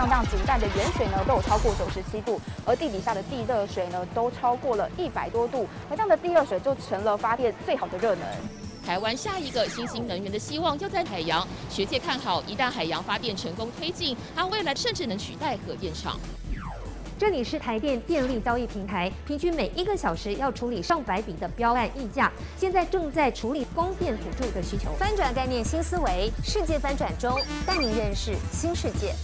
上让井盖的盐水呢都有超过九十七度，而地底下的地热水呢都超过了一百多度，而这样的地热水就成了发电最好的热能。台湾下一个新兴能源的希望就在海洋，学界看好一旦海洋发电成功推进，它未来甚至能取代核电厂。这里是台电电力交易平台，平均每一个小时要处理上百笔的标案溢价，现在正在处理供电辅助的需求。翻转概念新思维，世界翻转中，带您认识新世界。